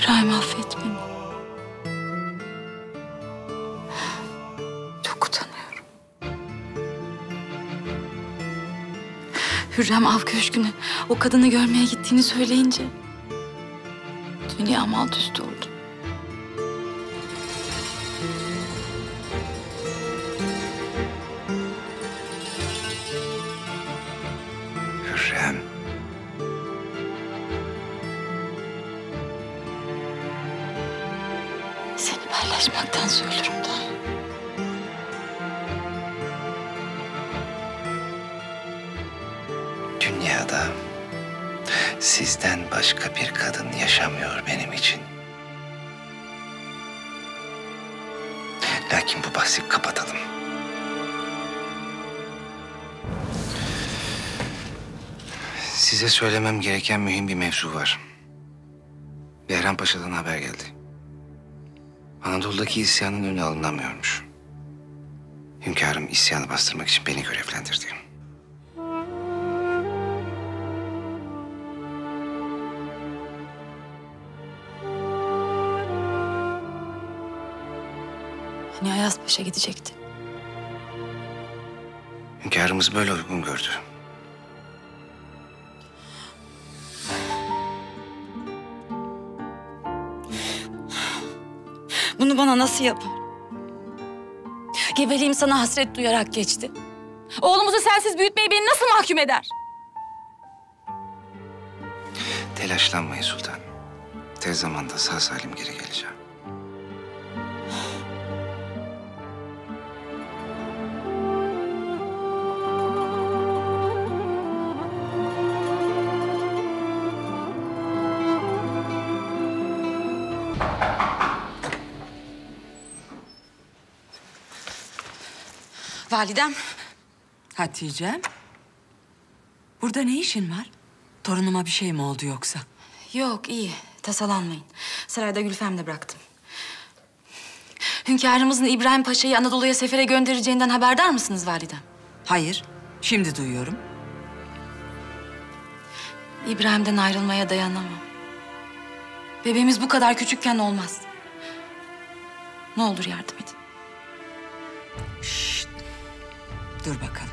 İbrahim affet beni. Çok utanıyorum. Hürrem av köşküne o kadını görmeye gittiğini söyleyince... ...dünya alt üst oldu. Seni paylaşmaktan söylüyorum da. Dünyada sizden başka bir kadın yaşamıyor benim için. Lakin bu bahsi kapatalım. Size söylemem gereken mühim bir mevzu var. Behram Paşa'dan haber geldi. Anadolu'daki isyanın önü alınamıyormuş. Hünkârım isyanı bastırmak için beni görevlendirdi. Hani Ayaz Paşa gidecekti. Hünkârımız böyle uygun gördü. Bunu bana nasıl yapar? Gebeliğim sana hasret duyarak geçti. Oğlumuzu sensiz büyütmeyi beni nasıl mahkum eder? Telaşlanmayın sultan. Tez zamanda sağ salim geri geleceğim. Validem, Hatice'm. Burada ne işin var? Torunuma bir şey mi oldu yoksa? Yok iyi tasalanmayın. Sarayda Gülfem'le bıraktım. Hünkârımızın İbrahim Paşa'yı Anadolu'ya sefere göndereceğinden haberdar mısınız validem? Hayır, şimdi duyuyorum. İbrahim'den ayrılmaya dayanamam. Bebeğimiz bu kadar küçükken olmaz. Ne olur yardım edin. Dur bakalım.